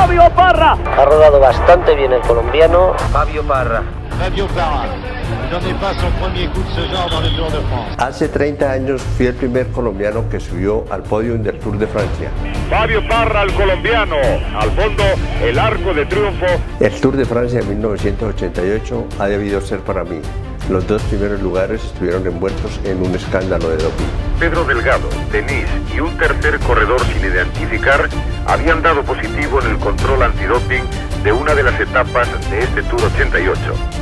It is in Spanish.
Fabio Parra. Ha rodado bastante bien el colombiano. Fabio Parra. Fabio Parra. Hace 30 años fui el primer colombiano que subió al podio del Tour de Francia. Fabio Parra, el colombiano. Al fondo, el arco de triunfo. El Tour de Francia de 1988 ha debido ser para mí. Los dos primeros lugares estuvieron envueltos en un escándalo de doping. Pedro Delgado, Denis y un tercer corredor sin identificar habían dado positivo en el control antidoping de una de las etapas de este Tour 88.